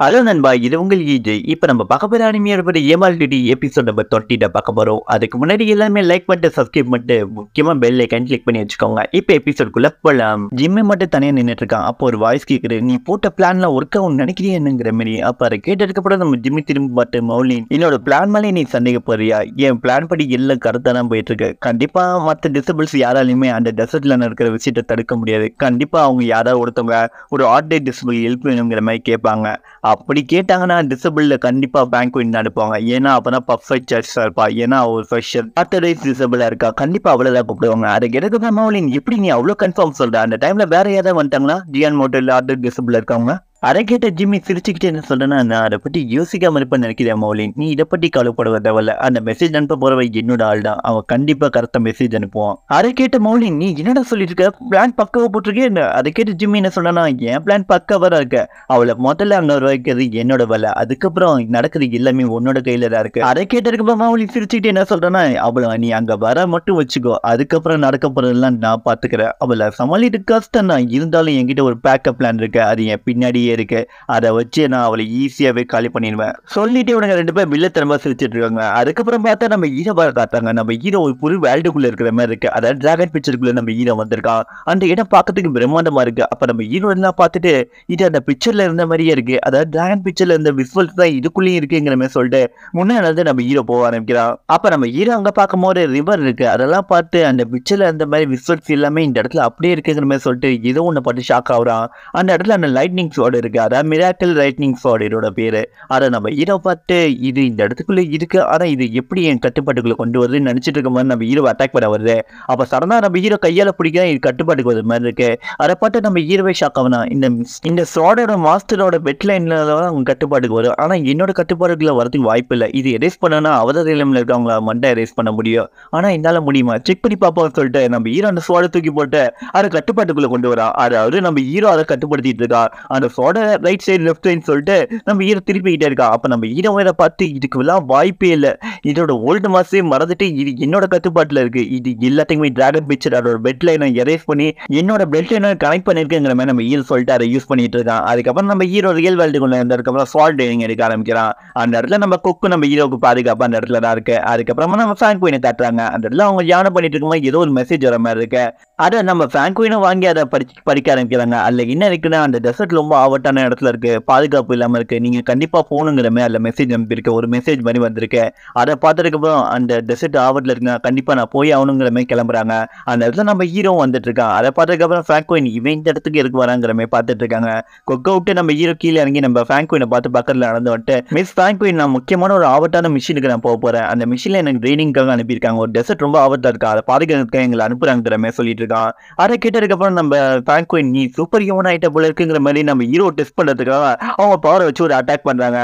Hello நண்பா. இது உங்கள் ஈஜி இப்போ நம்ம பார்க்க போகிற அனிமையோட பற்றி எபிசோட் நம்பர் தொட்டிட்ட பார்க்க போகிறோம் அதுக்கு முன்னாடி எல்லாமே லைக் பண்ணிட்டு சப்ஸ்கிரைப் பண்ணிட்டு முக்கியமாக பெல் ஐக்கன் கிளிக் பண்ணி வச்சுக்கோங்க. இப்போ எபிசோட்குள்ளே போகலாம் ஜிம்மை மட்டும் தனியாக நின்றுட்டு இருக்கான். அப்போ ஒரு வாய்ஸ் கேட்குது நீ போட்ட பிளான்ல ஒர்க் ஆகும் நினைக்கிறியா என்னங்கிற மாதிரி. அப்போ அதை கேட்டதுக்கப்புறம் நம்ம ஜிம்மி திரும்பி பார்த்து மௌலின் என்னோட பிளான் மேலே நீ சந்தேக போறியா? என் பிளான் படி எல்லாம் கருத்தாக போயிட்டு இருக்கு கண்டிப்பாக மற்ற டிசபிள்ஸ் யாராலையுமே அந்த டெசர்ட்ல நடக்கிற விஷயத்தை தடுக்க முடியாது. கண்டிப்பாக அவங்க யாராவது ஒருத்தவங்க ஒரு ஆர்டே டிசபிள் ஹெல்ப் வேணுங்கிற மாதிரி கேட்பாங்க. அப்படி கேட்டாங்கன்னா டிசபிள்ல கண்டிப்பா பேங்க் வின் அனுப்புவாங்க ஏன்னா அப்பதான் பர்ஃபெக்ட் சர்ச்சாக இருப்பா. ஏன்னா ஒரு ஃப்ரெஷர் ஆத்தரைஸ் டிசபிளாக இருக்கா? கண்டிப்பா அவ்வளவுதான் கூப்பிடுவாங்க. அதுக்கு எதுக்கு தான் மௌலின் எப்படி நீ அவ்வளவு கன்ஃபார்ம் சொல்ற? அந்த டைம்ல வேற யாராவது வந்துட்டாங்களா ஜியான் மோட்டல் ஆர்டர் டிசபிள் இருக்கவங்க? அதை கேட்ட ஜிம்மி சிரிச்சுக்கிட்டு என்ன சொல்றேன்னா நான் அதை பற்றி யோசிக்காம இருப்பேன் நினைக்கிறேன் மௌலின் நீ இதை பற்றி கவலைப்படுவ தேவையில்ல. அந்த மெசேஜ் அனுப்ப போறவ என்னோட ஆள் தான். அவன் கண்டிப்பா கரெக்டா மெசேஜ் அனுப்புவான். அதை கேட்ட மௌலின் நீ என்னடா சொல்லிட்டு இருக்க பிளான் பக்கவா போட்டிருக்கேன் அதை கேட்டு ஜிம்மி என்ன சொன்னா என் பிளான் பக்கவா இருக்க. அவளை முதல்ல அங்க வைக்கிறது என்னோட வேலை. அதுக்கப்புறம் நடக்கிறது எல்லாமே உன்னோட கையில தான் இருக்கு. அதை கேட்டதுக்கு மௌலி சிரிச்சுக்கிட்டு என்ன சொல்றேன்னா அவளை நீ அங்க வர மட்டும் வச்சுக்கோ. அதுக்கப்புறம் நடக்க போறதெல்லாம் நான் பாத்துக்கிறேன். அவளை சமாளிட்டு கஷ்டம் தான். இருந்தாலும் என்கிட்ட ஒரு பேக்கப் பிளான் இருக்கு. அது என் பின்னாடியே இருக்கு. அதை வச்சு நான் அவளை ஈஸியாவே காலி பண்ணிடுவேன். சொல்லிட்டு இவனுங்க ரெண்டு பேரும் வில்லத்தனமா சிரிச்சிட்டு இருக்காங்க. அதுக்கப்புறம் பார்த்தா நம்ம ஹீரோ வர காத்தாங்க. நம்ம ஹீரோ ஒரு புது வேர்ல்டுக்குள்ள இருக்கிற மாதிரி இருக்கு. அதாவது டிராகன் பிக்சருக்குள்ள நம்ம ஹீரோ வந்திருக்கான் அந்த இடம் பார்க்கறதுக்கு பிரம்மாண்டமா இருக்கு. அப்போ நம்ம ஹீரோ எல்லாம் பார்த்துட்டு இது அந்த பிக்சரில் இருந்த மாதிரியே இருக்கு. அதாவது டிராகன் பிக்சரில் இருந்த விஸ்வல்ஸ் தான் இதுக்குள்ளேயும் இருக்குங்கிற மாதிரி சொல்லிட்டு முன்னாடி வந்து நம்ம ஹீரோ போக ஆரம்பிக்கிறான் அப்போ நம்ம ஹீரோ அங்கே பார்க்கும் போது ரிவர் இருக்கு. அதெல்லாம் பார்த்து அந்த பிக்சரில் இருந்த மாதிரி விஸ்வல்ஸ் எல்லாமே இந்த இடத்துல அப்படியே இருக்குங்கிற மாதிரி சொல்லிட்டு ஏதோ ஒன்று பார்த்து ஷாக் ஆகுறான். அந்த இடத்துல அந்த லைட்னிங் இருக்கு அதாவது மிராக்கல் ரைட்னிங் ஸ்வாட் இதோட பேரு. அதை நம்ம ஹீரோ பார்த்து இது இந்த இடத்துக்குள்ளே இருக்குது ஆனால் இது எப்படி என் கட்டுப்பாட்டுக்குள்ளே கொண்டு வருதுன்னு நினச்சிட்டு இருக்கும் போது நம்ம ஹீரோ அட்டாக் பண்ண வருது. அப்போ சடனாக நம்ம ஹீரோ கையால் பிடிக்கிறா இது கட்டுப்பாட்டுக்கு வருது மாதிரி இருக்குது அதை பார்த்து நம்ம ஹீரோவே ஷாக் ஆகணும் இந்த இந்த ஸ்வாடோட மாஸ்டரோட பெட்லைனில் தான் அவங்க கட்டுப்பாட்டுக்கு வரும். ஆனால் என்னோட கட்டுப்பாட்டுக்குள்ளே வரதுக்கு வாய்ப்பு இல்லை. இது எரேஸ் பண்ணனா அவதார நிலையில் இருக்கவங்கள மட்டும் எரேஸ் பண்ண முடியும். ஆனால் என்னால் முடியுமா? செக் பண்ணி பார்ப்போம்னு சொல்லிட்டு நம்ம ஹீரோ அந்த ஸ்வாடை தூக்கி போட்டு அதை கட்டுப்பாட்டுக்குள்ளே கொண்டு வரா. அதாவது நம்ம ஹீரோ அதை கட்டுப்படுத்திட்டு இருக்கா. அந்த ஸ்வாட ரைட் சைடு லெஃப்ட் சைடு சொல்லிட்டு நம்ம ஹீரோ திருப்பிக்கிட்டே இருக்கா. அப்போ நம்ம ஹீரோ இதை பார்த்து இதுக்குலாம் வாய்ப்பே இல்லை. இதோட ஓல்டு மாஸே மறந்துட்டு இது என்னோட கட்டுப்பாட்டில் இருக்கு. இது எல்லாத்தையுமே டிராகன் பிக்சர் அதோட பெட் லைனை எரேஸ் பண்ணி என்னோட பெட் லைனை கனெக்ட் பண்ணியிருக்குங்கிற மாதிரி நம்ம ஹீரோ சொல்லிட்டு அதை யூஸ் பண்ணிட்டு இருக்கான். அதுக்கப்புறம் நம்ம ஹீரோ ரியல் வேர்ல்டுக்குள்ளே இருந்ததுக்கப்புறம் சால்ட் டைனிங் எடுக்க ஆரம்பிக்கிறான். அந்த இடத்துல நம்ம கொக்கு நம்ம ஹீரோக்கு பாதுகாப்பாக அந்த இடத்துல தான் இருக்கு. அதுக்கப்புறமா நம்ம ஃபேன் குயினை தட்டுறாங்க. அந்த இடத்துல அவங்க யானை பண்ணிட்டு இருக்கும்போது ஏதோ ஒரு மெசேஜ் வர மாதிரி இருக்கு. அதை நம்ம ஃபேன் வாங்கி அதை படிச்சு படிக்க ஆரம்பிக்கிறாங்க. அதில் என்ன இருக்குன்னா அந்த டெசர்ட் ரொம்ப ஆபத்தான இடத்துல இருக்குது பாதுகாப்பு இல்லாமல் இருக்குது நீங்கள் கண்டிப்பாக போகணுங்கிற மாதிரி மெசேஜ் அனுப்பியிருக்கு. ஒரு மெசேஜ் மாதிரி வந்திருக்கு. அதை பார்த்ததுக்கப்புறம் அந்த டெசர்ட் ஆபத்தில் இருக்குங்க கண்டிப்பாக நான் போய் ஆகணுங்கிற மாதிரி கிளம்புறாங்க. அந்த இடத்துல நம்ம ஹீரோ வந்துட்டு இருக்கான். அதை பார்த்ததுக்கப்புறம் ஃபேங்குவின் குயின் இவன் இந்த இடத்துக்கு இருக்கு வராங்கிற மாதிரி பார்த்துட்டு இருக்காங்க. கொக்க விட்டு நம்ம ஹீரோ கீழே இறங்கி நம்ம ஃபேங்குவினை பார்த்து பக்கத்தில் நடந்து வந்துட்டு மிஸ் ஃபேங்குவின் நான் முக்கியமான ஒரு ஆபத்தான மிஷினுக்கு நான் போக போகிறேன் அந்த மிஷினில் எனக்கு ட்ரைனிங்காக அனுப்பியிருக்காங்க. ஒரு டெசர்ட் ரொம்ப ஆபத்தாக இருக்கா? அதை பாதுகாக்க எங்களை அனுப்புறாங்கிற மாதிரி சொல்லிட்டு தான். அதை கேட்டதுக்கப்புறம் நம்ம ஃபேன் நீ சூப்பர் ஹியூமன் ஆயிட்ட போல இருக்குங்கிற மாதிரி நம்ம ஹீரோ டெஸ்ட் பண்ணுறதுக்காக அவங்க பவரை வச்சு ஒரு அட்டாக் பண்றாங்க.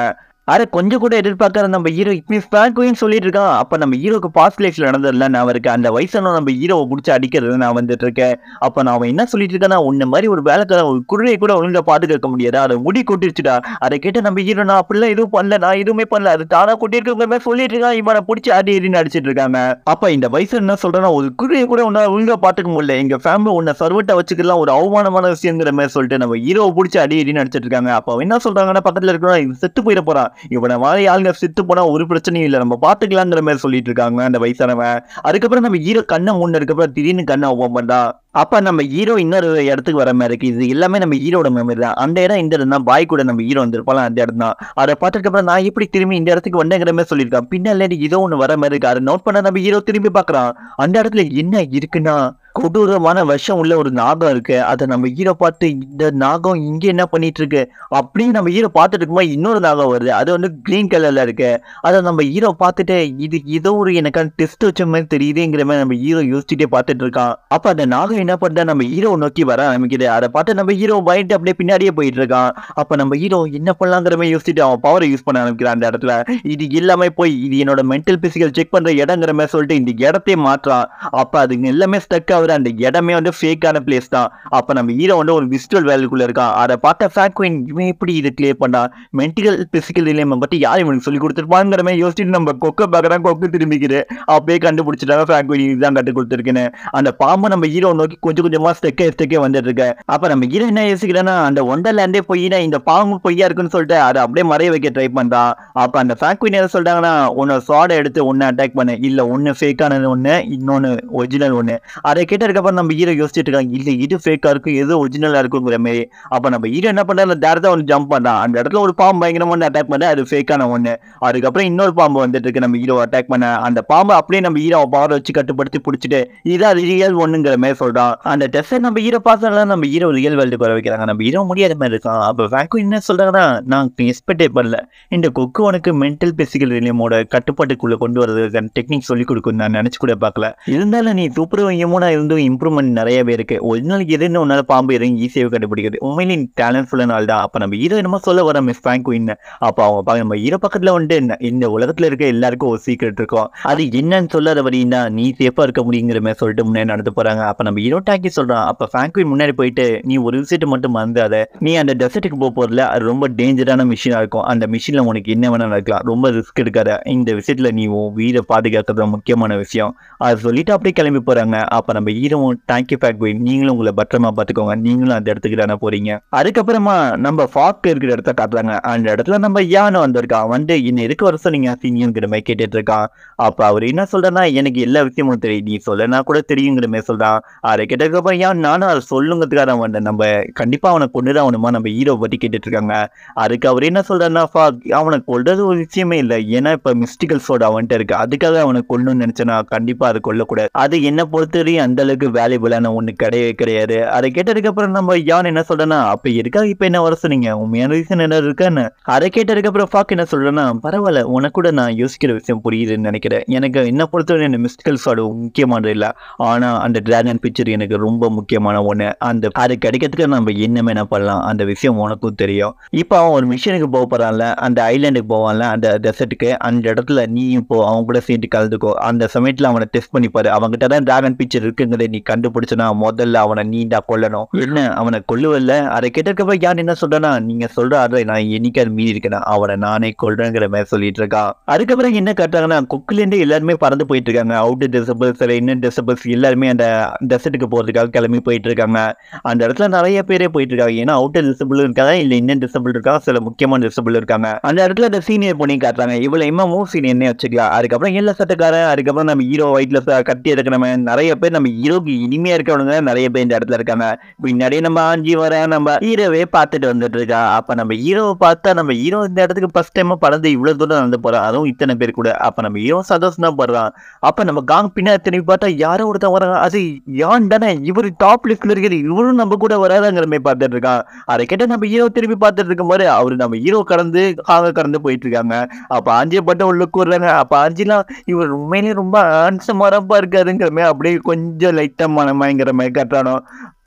அரை கொஞ்சம் கூட எதிர்பார்க்காத நம்ம ஹீரோ மிஸ் பேங்க்வைன்னு சொல்லிட்டு இருக்கான். அப்போ நம்ம ஹீரோக்கு பாஸ்ட் லைஃப்ல நடந்ததுல நான் இருக்கு அந்த வயசான நம்ம ஹீரோவை பிடிச்சி அடிக்கிறது நான் வந்துட்டு இருக்கேன். அப்போ நான் அவன் என்ன சொல்லிட்டு இருக்கானா உன்ன மாதிரி ஒரு வேலைக்கார ஒரு குதிரையை கூட ஒழுங்கா பாதுகாக்க முடியாது. அதை முடி கொட்டிருச்சுடா. அதை கேட்ட நம்ம ஹீரோ நான் அப்படிலாம் எதுவும் பண்ணல நான் எதுவுமே பண்ணல. அது தானா கொட்டிருக்கிற மாதிரி சொல்லிட்டு இருக்கான். இவனை பிடிச்சி அடி அடின்னு அடிச்சிட்டு இருக்காங்க அப்போ இந்த வயசு என்ன சொல்றேன்னா ஒரு குதிரையை கூட உன்னால ஒழுங்கா பாத்துக்க முடியல. எங்க ஃபேமிலி உன்னை சர்வட்டை வச்சுக்கலாம் ஒரு அவமானமான விஷயங்கிற மாதிரி சொல்லிட்டு நம்ம ஹீரோவை பிடிச்சி அடி அடின்னு அடிச்சிட்டு இருக்காங்க. அப்போ என்ன சொல்றாங்கன்னா பக்கத்துல இருக்கிறோம் செத்து போயிட போறான். இவனை மாதிரி ஆளுங்க செத்து போனா ஒரு பிரச்சனையும் இல்லை. நம்ம பாத்துக்கலாங்கிற மாதிரி சொல்லிட்டு இருக்காங்க அந்த வயசானவன். அதுக்கப்புறம் நம்ம ஹீரோ கண்ணை மூணு அதுக்கப்புறம் திடீர்னு கண்ணை ஓப்பன் பண்றா. அப்ப நம்ம ஹீரோ இன்னொரு இடத்துக்கு வர மாதிரி இருக்கு. இது எல்லாமே நம்ம ஹீரோட மெமரி தான். அந்த இடம் இந்த இடம் தான் பாய் கூட நம்ம ஹீரோ வந்திருப்போம் அந்த இடம் தான் அதை பார்த்ததுக்கப்புறம் நான் எப்படி திரும்பி இந்த இடத்துக்கு வந்தேங்கிற மாதிரி சொல்லியிருக்கான். பின்னாடி இதோ ஒன்று வர மாதிரி இருக்கு. அதை நோட் பண்ண நம்ம ஹீரோ திரும்பி பார்க்குறான். அந்த இடத்துல என்ன இருக்குன்னா கொடூரமான விஷம் உள்ள ஒரு நாகம் இருக்கு. அதை நம்ம ஹீரோ பார்த்து இந்த நாகம் இங்க என்ன பண்ணிட்டு இருக்கு அப்படின்னு நம்ம ஹீரோ பார்த்துட்டு இருக்கும்போது இன்னொரு நாகம் வருது. அது வந்து கிரீன் கலர்ல இருக்கு. அதை நம்ம ஹீரோ பார்த்துட்டு இது ஏதோ ஒரு எனக்கான டெஸ்ட் வச்ச மாதிரி தெரியுதுங்கிற மாதிரி நம்ம ஹீரோ யோசிச்சுட்டே பார்த்துட்டு இருக்கான். அப்ப அந்த நாகம் என்ன பண்ணுறா நம்ம ஹீரோ நோக்கி வர ஆரம்பிக்குது. அதை பார்த்து நம்ம ஹீரோ பயந்து அப்படியே பின்னாடியே போயிட்டு இருக்கான். அப்ப நம்ம ஹீரோ என்ன பண்ணலாங்கிற மாதிரி யோசிச்சுட்டு அவன் பவரை யூஸ் பண்ண ஆரம்பிக்கிறான் அந்த இடத்துல. இது எல்லாமே போய் இது என்னோட மென்டல் பிசிக்கல் செக் பண்ற இடங்கிற மாதிரி சொல்லிட்டு இந்த இடத்தையே மாற்றான் அப்ப அதுங்க எல்லாமே ஸ்டக் ஆகுது. தவிர அந்த இடமே வந்து ஃபேக்கான பிளேஸ் தான். அப்ப நம்ம ஹீரோ வந்து ஒரு விஸ்டுவல் வேலுக்குள்ள இருக்கான். அதை பார்த்த ஃபேக்வின் இவன் எப்படி இதை கிளியர் பண்ணா? மென்டிகல் பிசிக்கல் ரிலேம பற்றி யார் இவனுக்கு சொல்லி கொடுத்துருப்பாங்கிற மாதிரி யோசிச்சுட்டு நம்ம கொக்க பார்க்குறா கொக்கு திரும்பிக்கிது. அப்படியே கண்டுபிடிச்சிட்டாங்க ஃபேக்வின் இதுதான் கற்றுக் கொடுத்துருக்குன்னு. அந்த பாம்பை நம்ம ஹீரோ நோக்கி கொஞ்சம் கொஞ்சமா ஸ்டெக்கே ஸ்டெக்கே வந்துட்டு இருக்கு. அப்ப நம்ம ஹீரோ என்ன யோசிக்கிறேன்னா அந்த ஒண்டர்லேண்டே போய் இந்த பாம்பு பொய்யா இருக்குன்னு சொல்லிட்டு அதை அப்படியே மறைய வைக்க ட்ரை பண்ணுறான் அப்ப அந்த ஃபேக்வின் என்ன சொல்றாங்கன்னா உன்னை சாடை எடுத்து ஒன்று அட்டாக் பண்ணு. இல்லை ஒன்னு ஃபேக்கானது ஒன்று இன்னொன்னு ஒரிஜினல் ஒன்று அதை கேட்டதுக்கப்புறம் நம்ம ஹீரோ யோசிச்சுட்டு இருக்காங்க. இல்லை இது ஃபேக்காக இருக்கும் எது ஒரிஜினலாக இருக்குங்கிற மாதிரி அப்போ நம்ம ஹீரோ என்ன பண்றாரு? டேரக்டாக ஒன்று ஜம்ப் பண்ணான் அந்த இடத்துல ஒரு பாம்பு பயங்கரமாக ஒன்று அட்டாக் பண்ண அது ஃபேக்கான ஒன்று அதுக்கப்புறம் இன்னொரு பாம்பு வந்துட்டு இருக்கு நம்ம ஹீரோ அட்டாக் பண்ண. அந்த பாம்பு அப்படியே நம்ம ஹீரோ பவர் வச்சு கட்டுப்படுத்தி பிடிச்சிட்டு இதான் ரியல் ஒன்றுங்கிற மாதிரி சொல்கிறான் அந்த டெஸ்ட் நம்ம ஹீரோ பார்த்தனால நம்ம ஹீரோ ரியல் வேர்ல்டுக்கு வர வைக்கிறாங்க. நம்ம ஹீரோ முடியாத மாதிரி இருக்கான். அப்போ வேக்கு என்ன சொல்கிறாங்கன்னா நான் எக்ஸ்பெக்டே பண்ணல. இந்த கொக்கு உனக்கு மென்டல் பிசிக்கல் ரிலேமோட கட்டுப்பாட்டுக்குள்ளே கொண்டு வரதுக்கு டெக்னிக் சொல்லிக் கொடுக்கும் நான் நினச்சி கூட பார்க்கல. இருந்தாலும் நீ சூப்பர் எமோனா வந்து இம்ப்ரூவ்மெண்ட் நிறையவே இருக்கு ஒரிஜினல் எதுன்னு உன்னால பாம்பு இறங்கி ஈஸியாக கண்டுபிடிக்கிறது? உண்மையிலே டேலண்ட் டேலண்ட்ஃபுல்லான ஆள் தான் அப்போ நம்ம ஹீரோ என்னமோ சொல்ல வர மிஸ் ஃப்ராங்க்வின் அப்போ அவங்க பாக்க நம்ம ஹீரோ பக்கத்தில் வந்துட்டு என்ன இந்த உலகத்தில் இருக்க எல்லாருக்கும் ஒரு சீக்ரெட் இருக்கும். அது என்னன்னு சொல்லாத வரையும் நீ சேஃபாக இருக்க முடியுங்கிற மாதிரி சொல்லிட்டு முன்னாடி நடந்து போகிறாங்க அப்போ நம்ம ஹீரோ டாக்கி சொல்கிறான் அப்போ ஃப்ராங்க்வின் முன்னாடி போயிட்டு நீ ஒரு விஷயத்தை மட்டும் மறந்தாத நீ அந்த டெசர்ட்டுக்கு போக போகிறதுல அது ரொம்ப டேஞ்சரான மிஷினாக இருக்கும். அந்த மிஷினில் உனக்கு என்ன வேணால் நடக்கலாம். ரொம்ப ரிஸ்க் எடுக்காத. இந்த விஷயத்துல நீ உன் வீரை பாதுகாக்கிறது முக்கியமான விஷயம். அதை சொல்லிட்டு அப்படியே கிளம்பி போகிறாங்க அப்போ நம்ம ஹீரோவும் டேங்கி பேக் போய் நீங்களும் உங்களை பத்திரமா பார்த்துக்கோங்க. நீங்களும் அந்த இடத்துக்கு தானே போறீங்க. அதுக்கப்புறமா நம்ம ஃபாக் இருக்கிற இடத்த காட்டுறாங்க. அந்த இடத்துல நம்ம யானை வந்திருக்கான் வந்து இன்னும் இருக்க வருஷம் நீங்க சீனியங்கிற மாதிரி கேட்டுட்டு இருக்கான். அப்ப அவர் என்ன சொல்றேன்னா எனக்கு எல்லா விஷயமும் தெரியும். நீ சொல்லனா கூட தெரியுங்கிற மாதிரி சொல்றான். அதை கேட்டதுக்கப்புறம் ஏன் நானும் அதை சொல்லுங்கிறதுக்காக தான் வந்தேன். நம்ம கண்டிப்பா அவனை கொண்டுதான் அவனுமா நம்ம ஹீரோ பத்தி கேட்டுட்டு இருக்காங்க. அதுக்கு அவர் என்ன சொல்றாருன்னா ஃபாக் அவனை கொள்றது ஒரு விஷயமே இல்லை. ஏன்னா இப்ப மிஸ்டிக்கல் சோடா அவன்கிட்ட இருக்கு. அதுக்காக அவனை கொள்ளணும்னு நினைச்சேன்னா கண்டிப்பா அதை கொல்லக்கூடாது. அது என்ன பொறுத்தவரையும் அந்த அளவுக்கு வேல்யூபிளான ஒன்று கிடையவே கிடையாது. அதை கேட்டதுக்கப்புறம் நம்ம யான் என்ன சொல்றேன்னா அப்போ இருக்கா இப்போ என்ன வர சொன்னீங்க? உண்மையான ரீசன் என்ன இருக்கான்னு. அதை கேட்டதுக்கப்புறம் ஃபாக் என்ன சொல்றேன்னா பரவாயில்ல உனக்கு கூட நான் யோசிக்கிற விஷயம் புரியுதுன்னு நினைக்கிறேன். எனக்கு என்ன பொறுத்தவரை இந்த மிஸ்டிக்கல் சாடு முக்கியமானது இல்லை. ஆனால் அந்த டிராகன் பிக்சர் எனக்கு ரொம்ப முக்கியமான ஒண்ணு. அந்த அது கிடைக்கிறதுக்கு நம்ம என்ன வேணா பண்ணலாம். அந்த விஷயம் உனக்கும் தெரியும். இப்போ அவன் ஒரு மிஷனுக்கு போக போறான்ல அந்த ஐலாண்டுக்கு போவான்ல அந்த டெசர்ட்டுக்கு அந்த இடத்துல நீயும் போ அவன் கூட சேர்ந்து கலந்துக்கோ. அந்த சமயத்தில் அவனை டெஸ்ட் பண்ணி பாரு. அவன்கிட்ட தான் டிராகன் பிக்சர் இருக்குங்கிறத நீ கண்டுபிடிச்சனா? முதல்ல அவனை நீண்டா கொல்லணும். என்ன? அவனை கொல்லுவல்ல? அதை கேட்டதுக்கப்புறம் யார் என்ன சொல்றேன்னா நீங்க சொல்ற அதை நான் என்னைக்காவது மீறி இருக்கேன்? அவனை நானே கொல்றேங்கிற மாதிரி சொல்லிட்டு இருக்கான் அதுக்கப்புறம் என்ன காட்டுறாங்கன்னா கொக்குலேருந்து எல்லாருமே பறந்து போயிட்டு இருக்காங்க. அவுட் டெசபிள்ஸ் இன்னும் டெசபிள்ஸ் எல்லாருமே அந்த டெசர்ட்டுக்கு போறதுக்காக கிளம்பி போயிட்டு இருக்காங்க. அந்த இடத்துல நிறைய பேரே போயிட்டு இருக்காங்க. ஏன்னா அவுட்டர் டிசபிள் இருக்காங்க இல்ல இன்னும் டிசபிள் இருக்காங்க சில முக்கியமான டிசபிள் இருக்காங்க. அந்த இடத்துல அந்த சீனியர் பொண்ணி காட்டுறாங்க. இவ்வளவு இம்மும் சீனியர்னே வச்சுக்கலாம் அதுக்கப்புறம் எல்லா சட்டக்காரன்? அதுக்கப்புறம் நம்ம ஹீரோ ஒயிட்ல கட்டி எடுக்கிறவங்க நிறைய பேர் நம்ம ஹீரோக்கு இனிமையா இருக்கவனுங்க நிறைய பேர் இந்த இடத்துல இருக்காங்க. பின்னாடியே நம்ம ஆஞ்சி வர நம்ம ஹீரோவே பார்த்துட்டு வந்துட்டு இருக்கா. அப்ப நம்ம ஹீரோவை பார்த்தா நம்ம ஹீரோ இந்த இடத்துக்கு ஃபர்ஸ்ட் டைம் பறந்து இவ்வளவு தூரம் நடந்து போறான் அதுவும் இத்தனை பேர் கூட. அப்ப நம்ம ஹீரோ சந்தோஷம் தான் போடுறான் அப்ப நம்ம காங் பின்னாடி திரும்பி பார்த்தா யாரோ ஒருத்தன் வராங்க அது யான் தானே? இவர் டாப் லிஸ்ட்ல இருக்கிறது இவரும் நம்ம கூட வராதாங்கிற மாதிரி பார்த்துட்டு இருக்கான். அதை கேட்ட நம்ம ஹீரோ திரும்பி பார்த்துட்டு இருக்கும்போது அவர் நம்ம ஹீரோ கடந்து காங்க கடந்து போயிட்டு இருக்காங்க. அப்ப ஆஞ்சியை பட்டம் உள்ள கூறுறாங்க அப்ப ஆஞ்சிலாம் இவர் உண்மையிலேயே ரொம்ப ஆன்சமரப்பா இருக்காருங்கிற மாதிரி அப்படியே கொஞ்சம் கொஞ்சம் லைட்டா மனமாங்கிற மாதிரி கட்டணும்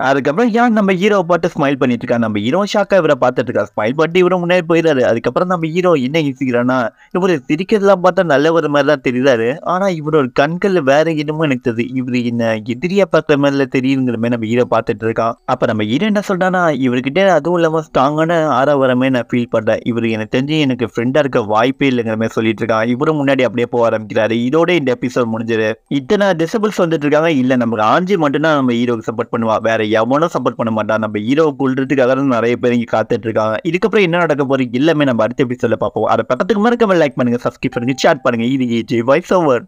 அதுக்கப்புறம் ஏன் நம்ம ஹீரோவை பார்த்து ஸ்மைல் பண்ணிட்டு இருக்கா நம்ம ஹீரோ ஷாக்கா இவரை பார்த்துட்டு இருக்கா ஸ்மைல் பண்ணிட்டு இவரும் முன்னாடி போயிடாரு அதுக்கப்புறம் நம்ம ஹீரோ என்ன யோசிக்கிறான்னா இவரு சிரிக்கிறதுலாம் பார்த்தா நல்ல ஒரு மாதிரி தான் தெரியுறாரு. ஆனா இவரோட கண்கள் வேற என்னமோ எனக்கு தெரியுது. இவரு என்ன எதிரியா பார்க்குற மாதிரில தெரியுங்கிற மாதிரி நம்ம ஹீரோ பார்த்துட்டு இருக்கான். அப்ப நம்ம ஹீரோ என்ன சொல்றானா இவர்கிட்ட அதுவும் இல்லாம ஸ்ட்ராங்கான ஆறா வர மாதிரி நான் ஃபீல் பண்றேன். இவர் எனக்கு தெரிஞ்சு எனக்கு ஃப்ரெண்டா இருக்க வாய்ப்பே இல்லைங்கிற மாதிரி சொல்லிட்டு இருக்கான். இவரும் முன்னாடி அப்படியே போக ஆரம்பிக்கிறாரு. இதோட இந்த எபிசோட் முடிஞ்சது இத்தனை டிசபிள்ஸ் வந்துட்டு இருக்காங்க. இல்ல நமக்கு ஆஞ்சி மட்டும்தான் நம்ம ஹீரோக்கு சப்போர்ட் பண்ணுவா. வேற எவனும் சப்போர்ட் பண்ண மாட்டான். நம்ம ஹீரோ கொள்றதுக்காக தான் நிறைய பேர் இங்க காத்துட்டு இருக்காங்க. இதுக்கப்புறம் என்ன நடக்க போறீங்க எல்லாமே நம்ம அடுத்த எபிசோட பார்ப்போம். அதை பக்கத்துக்கு மறக்காம லைக் பண்ணுங்க சப்ஸ்கிரைப் பண்ணுங்க ஷேர் பண்ணுங்க. இது வாய்ஸ் ஓவர்